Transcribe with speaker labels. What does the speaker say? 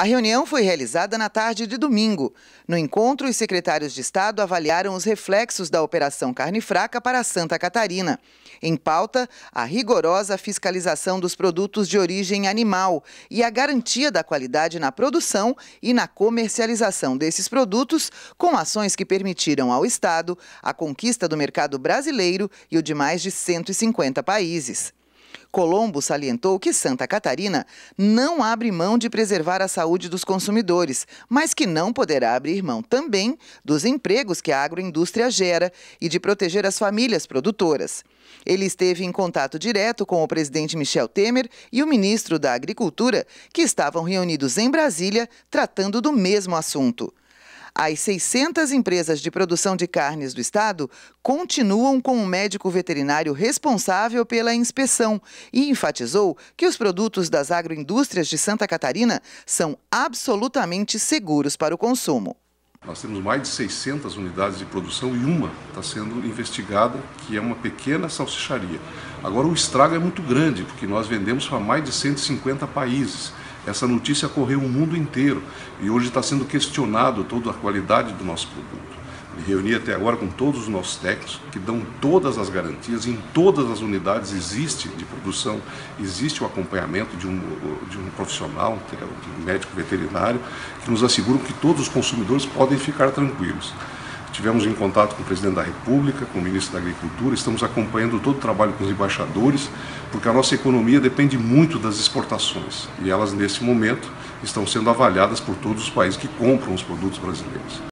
Speaker 1: A reunião foi realizada na tarde de domingo. No encontro, os secretários de Estado avaliaram os reflexos da Operação Carne Fraca para Santa Catarina. Em pauta, a rigorosa fiscalização dos produtos de origem animal e a garantia da qualidade na produção e na comercialização desses produtos, com ações que permitiram ao Estado a conquista do mercado brasileiro e o de mais de 150 países. Colombo salientou que Santa Catarina não abre mão de preservar a saúde dos consumidores, mas que não poderá abrir mão também dos empregos que a agroindústria gera e de proteger as famílias produtoras. Ele esteve em contato direto com o presidente Michel Temer e o ministro da Agricultura, que estavam reunidos em Brasília tratando do mesmo assunto. As 600 empresas de produção de carnes do estado continuam com um médico veterinário responsável pela inspeção e enfatizou que os produtos das agroindústrias de Santa Catarina são absolutamente seguros para o consumo.
Speaker 2: Nós temos mais de 600 unidades de produção e uma está sendo investigada, que é uma pequena salsicharia. Agora, o estrago é muito grande, porque nós vendemos para mais de 150 países. Essa notícia correu o mundo inteiro e hoje está sendo questionado toda a qualidade do nosso produto. Me reuni até agora com todos os nossos técnicos que dão todas as garantias. Em todas as unidades existe de produção, existe o acompanhamento de um, de um profissional, um médico veterinário, que nos asseguram que todos os consumidores podem ficar tranquilos. Tivemos em contato com o presidente da República, com o ministro da Agricultura, estamos acompanhando todo o trabalho com os embaixadores, porque a nossa economia depende muito das exportações e elas, nesse momento, estão sendo avaliadas por todos os países que compram os produtos brasileiros.